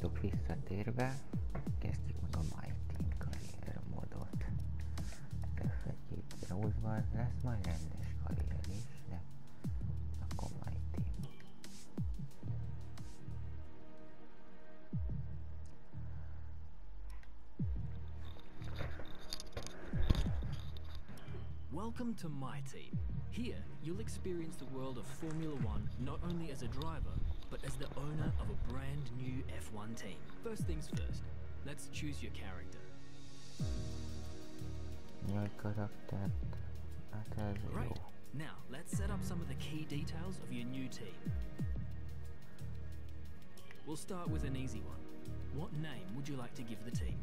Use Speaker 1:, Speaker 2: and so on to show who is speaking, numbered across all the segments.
Speaker 1: Sziasztok, visszatérve kezdjük meg a My Team karrier modot. F1 Rose-ban lesz majd rendes karrier is, de akkor My
Speaker 2: Welcome to my team. Here, you'll experience the world of Formula One not only as a driver, but as the owner of a brand new F1 team. First things first, let's choose your character.
Speaker 1: Hát ez
Speaker 2: Great. Now, let's set up some of the key details of your new team. We'll start with an easy one. What name would you like to give the team?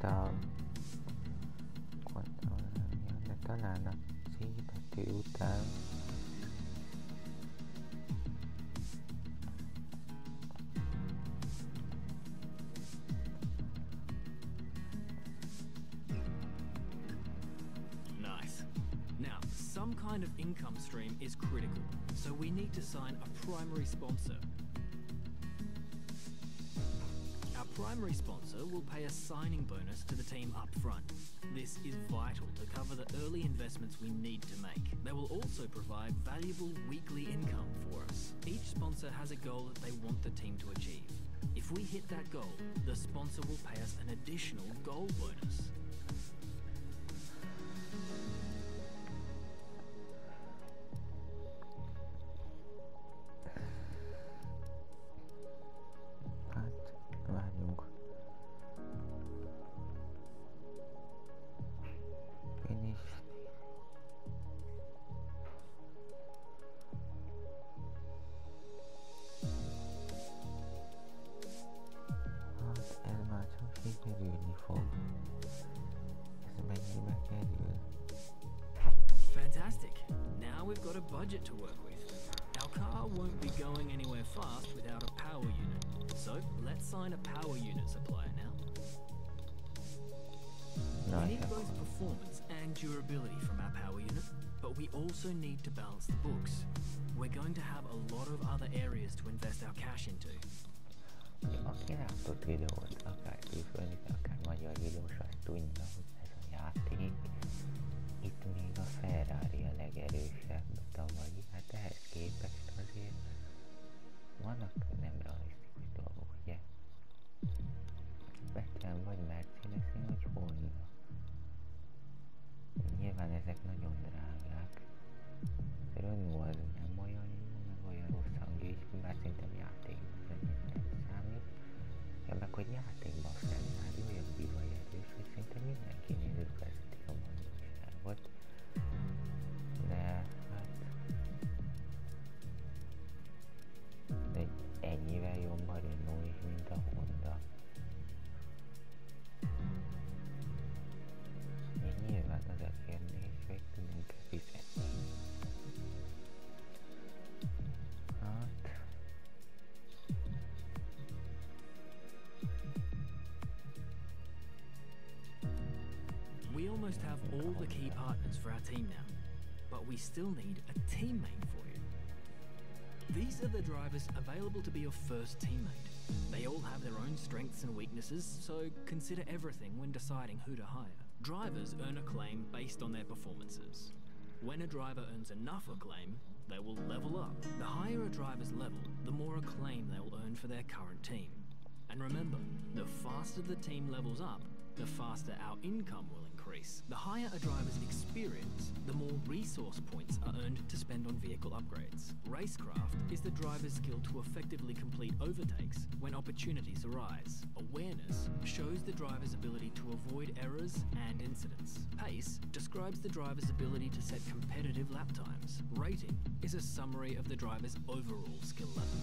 Speaker 1: Csak itt a kontrollernél, de talán a C betű
Speaker 2: Nice. Now, some kind of income stream is critical, so we need to sign a primary sponsor. Primary sponsor will pay a signing bonus to the team up front. This is vital to cover the early investments we need to make. They will also provide valuable weekly income for us. Each sponsor has a goal that they want the team to achieve. If we hit that goal, the sponsor will pay us an additional goal bonus. Budget to work with. Our car won't be going anywhere fast without a power unit. So let's sign a power unit supplier now.
Speaker 1: Na,
Speaker 2: We need both performance and durability from our power unit, but we also need to balance the books. We're going to have a lot of other areas to invest our cash into.
Speaker 1: Aki látott videót, akár külföldi, akár magyar videós, azt tudja, hogy ez a játék, itt még a Ferrari legerősebb vannak nem realisztikus dolgok, ugye? Becsen vagy Mercedes-en, vagy Honda. Nyilván ezek nagyon drágák. Renault az
Speaker 2: almost have all the key partners for our team now, but we still need a teammate for you. These are the drivers available to be your first teammate. They all have their own strengths and weaknesses, so consider everything when deciding who to hire. Drivers earn acclaim based on their performances. When a driver earns enough acclaim, they will level up. The higher a driver's level, the more acclaim they will earn for their current team. And remember, the faster the team levels up, the faster our income will increase. The higher a driver's experience, the more resource points are earned to spend on vehicle upgrades. Racecraft is the driver's skill to effectively complete overtakes when opportunities arise. Awareness shows the driver's ability to avoid errors and incidents. Pace describes the driver's ability to set competitive lap times. Rating is a summary of the driver's overall skill level.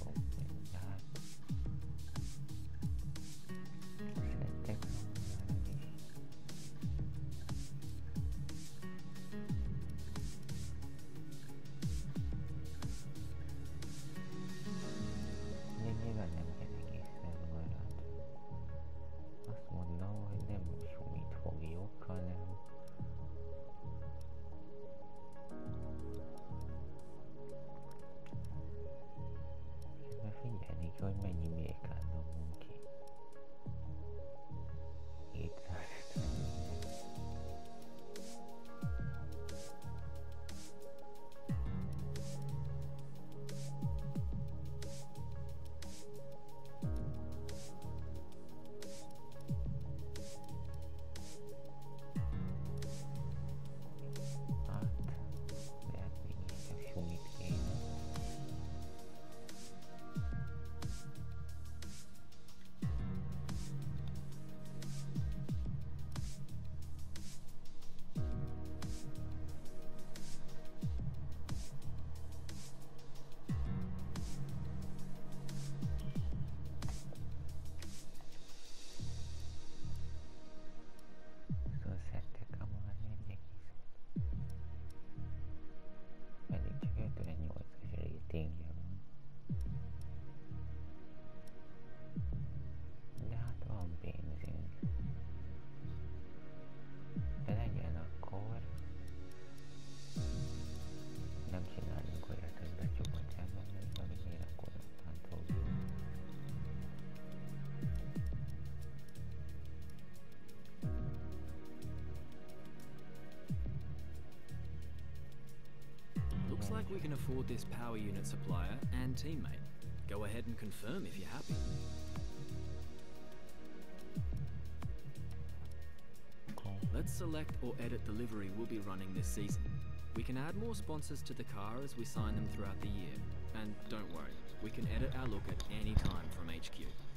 Speaker 1: home.
Speaker 2: мені. Like we can afford this power unit supplier and teammate. Go ahead and confirm if you're happy. Let's select or edit the livery we'll be running this season. We can add more sponsors to the car as we sign them throughout the year. And don't worry, we can edit our look at any time from HQ.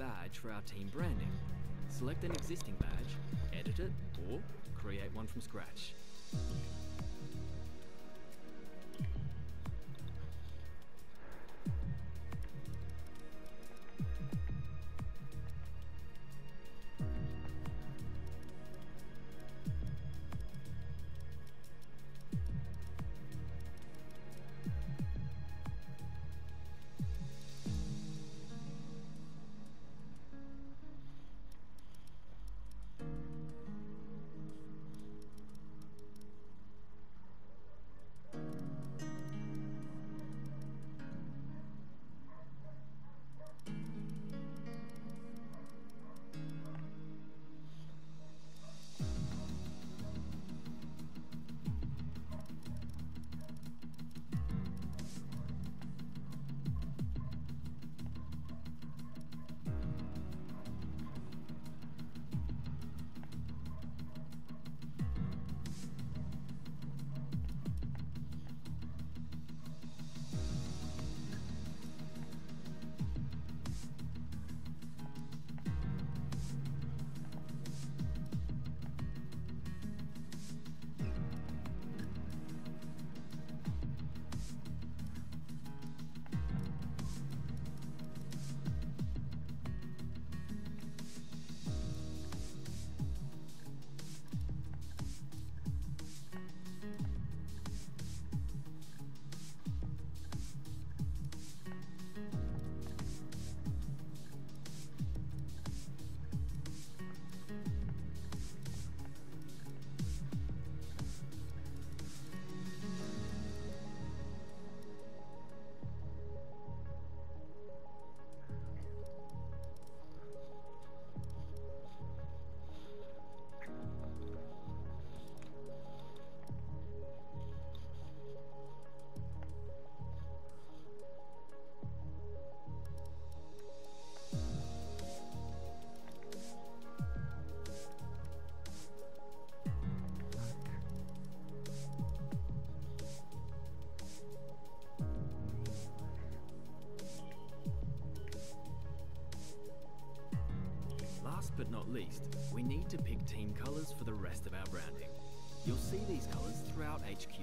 Speaker 2: Badge for our team branding. Select an existing badge, edit it, or create one from scratch. But not least, we need to pick team colours for the rest of our branding. You'll see these colours throughout HQ.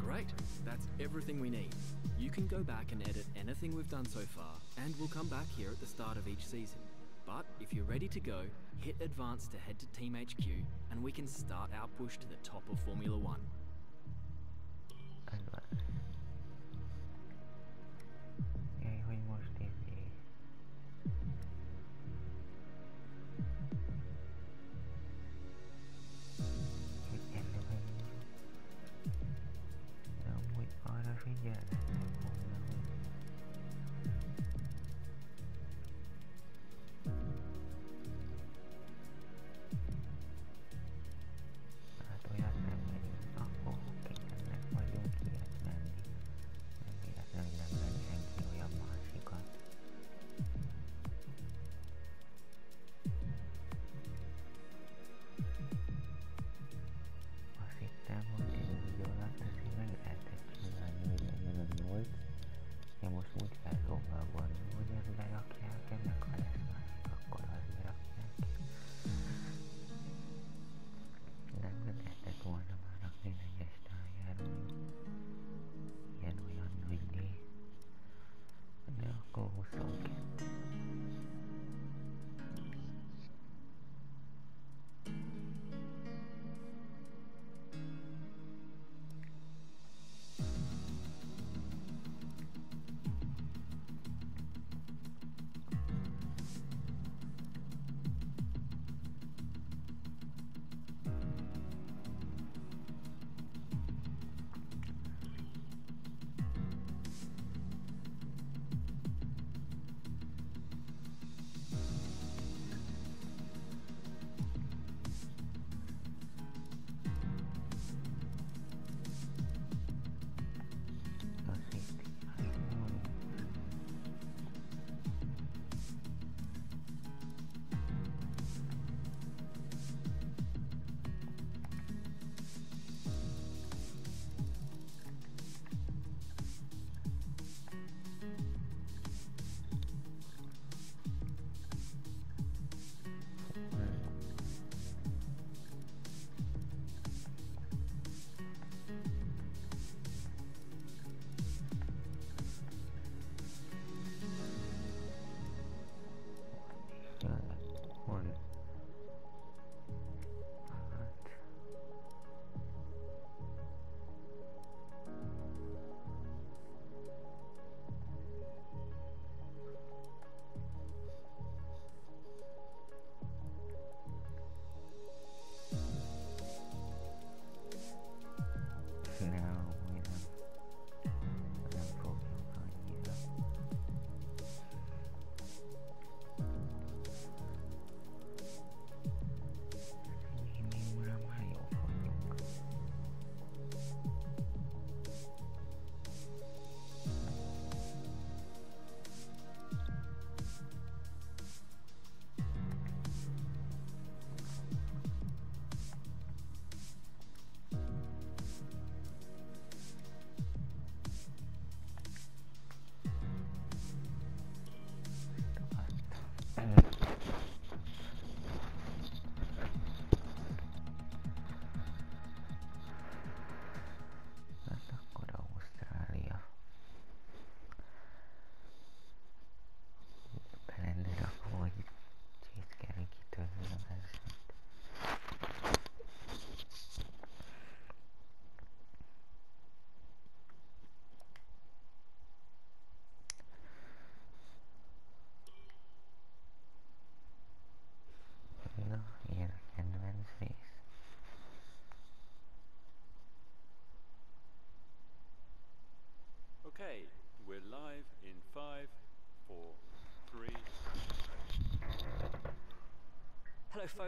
Speaker 2: Great, that's everything we need. You can go back and edit anything we've done so far, and we'll come back here at the start of each season. But if you're ready to go, hit advance to head to Team HQ, and we can start our push to the top of Formula One.
Speaker 1: Thank
Speaker 3: you.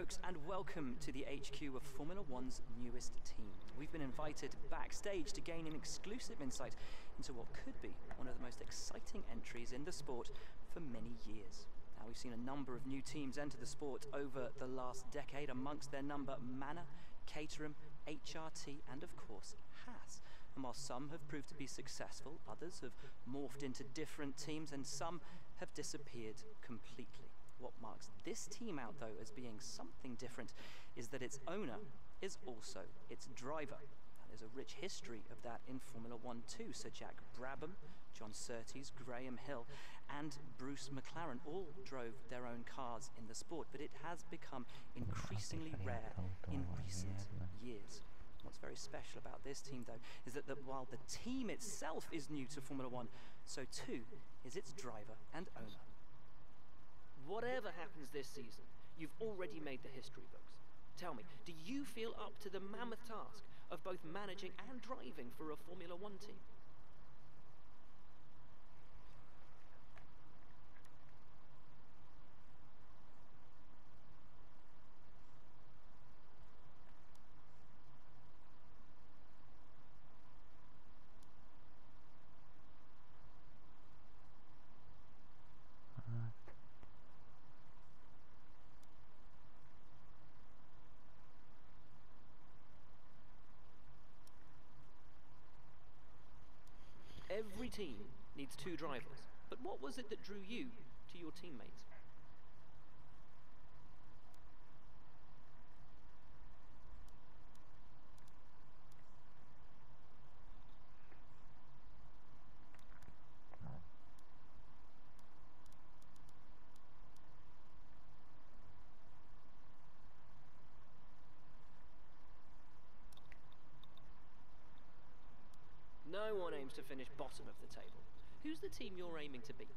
Speaker 3: Folks, and welcome to the HQ of Formula One's newest team. We've been invited backstage to gain an exclusive insight into what could be one of the most exciting entries in the sport for many years. Now, we've seen a number of new teams enter the sport over the last decade, amongst their number Manor, Caterham, HRT, and of course, Haas. And while some have proved to be successful, others have morphed into different teams, and some have disappeared completely. What marks this team out, though, as being something different is that its owner is also its driver. There's a rich history of that in Formula One too. Sir Jack Brabham, John Surtees, Graham Hill, and Bruce McLaren all drove their own cars in the sport, but it has become increasingly rare in recent years. What's very special about this team, though, is that, that while the team itself is new to Formula One, so too is its driver and owner.
Speaker 4: Whatever happens this season, you've already made the history books. Tell me, do you feel up to the mammoth task of both managing and driving for a Formula One team? Team needs two drivers. But what was it that drew you to your teammates? No one aims to finish bottom of the table. Who's the team you're aiming to beat?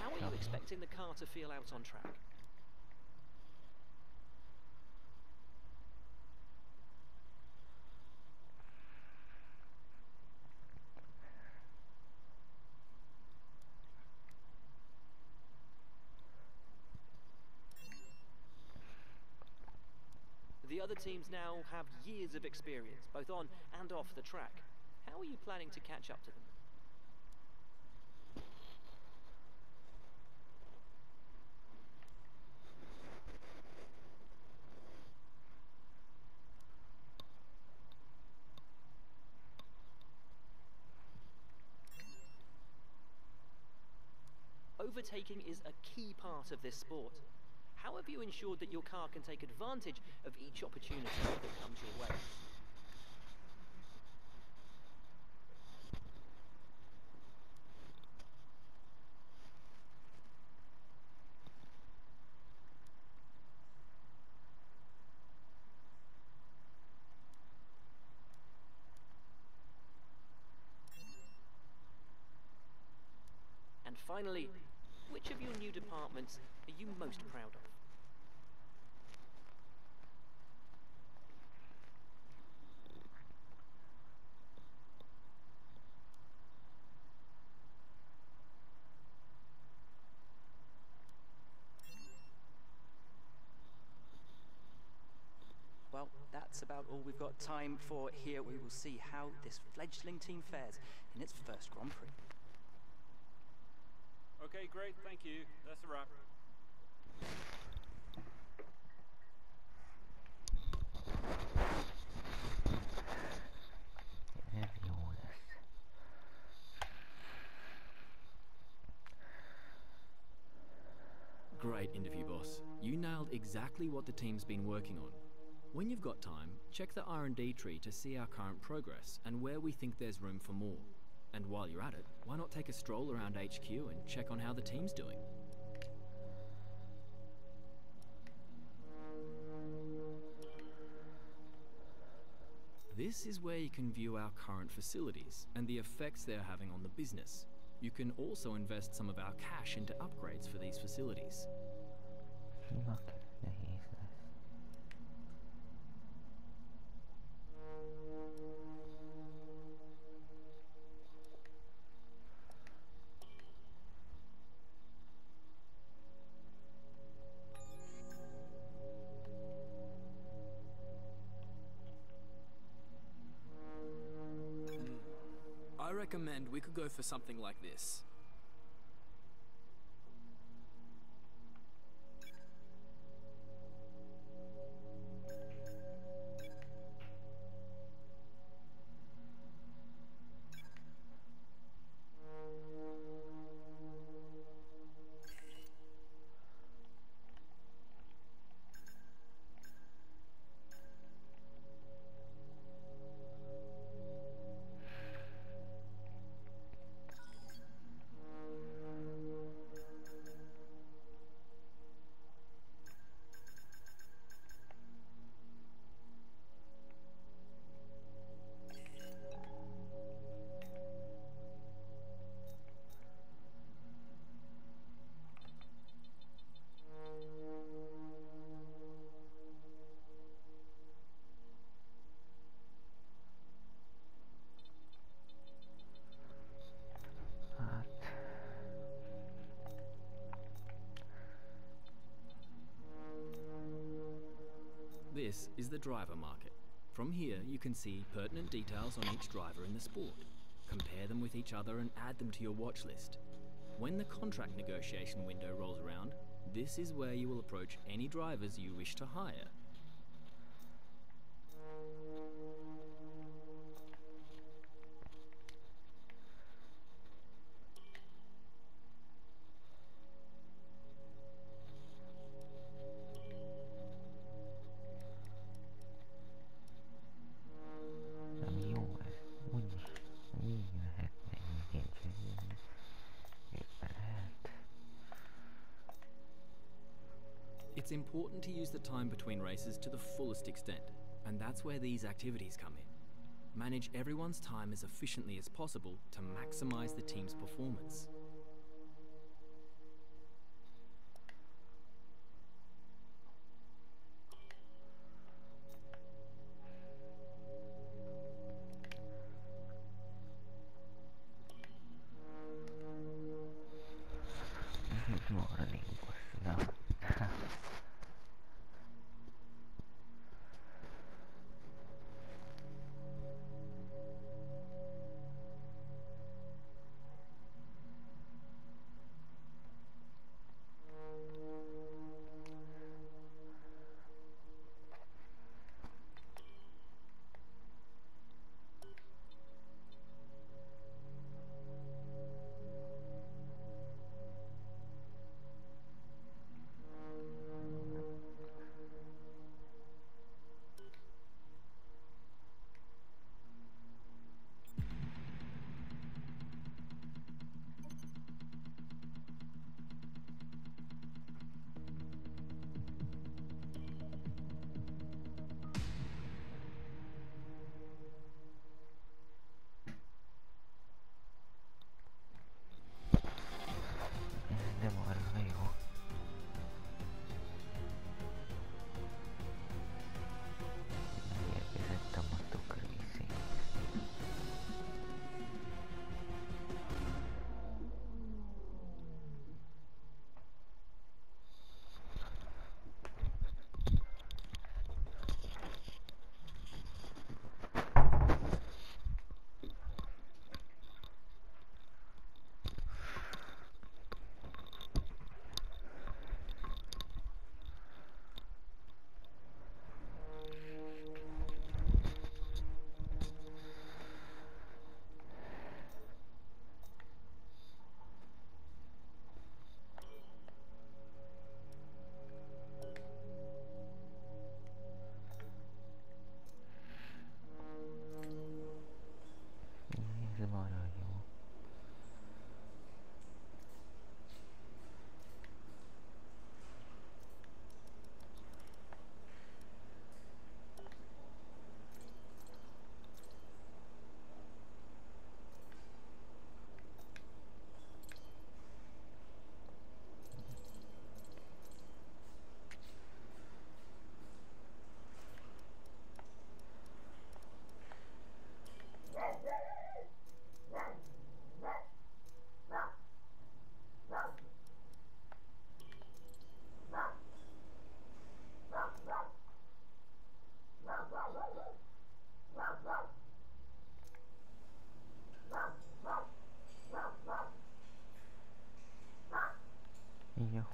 Speaker 4: How are you expecting the car to feel out on track? The other teams now have years of experience, both on and off the track. How are you planning to catch up to them? Overtaking is a key part of this sport. How have you ensured that your car can take advantage of each opportunity that comes your way? And finally, which of your new departments are you most proud of?
Speaker 3: Well, that's about all we've got time for here. We will see how this fledgling team fares in its first Grand Prix.
Speaker 5: Okay, great, thank you. That's a wrap.
Speaker 2: Great interview, boss. You nailed exactly what the team's been working on. When you've got time, check the R&D tree to see our current progress and where we think there's room for more. And while you're at it, why not take a stroll around HQ and check on how the team's doing? This is where you can view our current facilities and the effects they're having on the business. You can also invest some of our cash into upgrades for these facilities. For something like this. This is the driver market. From here, you can see pertinent details on each driver in the sport. Compare them with each other and add them to your watch list. When the contract negotiation window rolls around, this is where you will approach any drivers you wish to hire. To the fullest extent, and that's where these activities come in. Manage everyone's time as efficiently as possible to maximize the team's performance.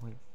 Speaker 1: Wait.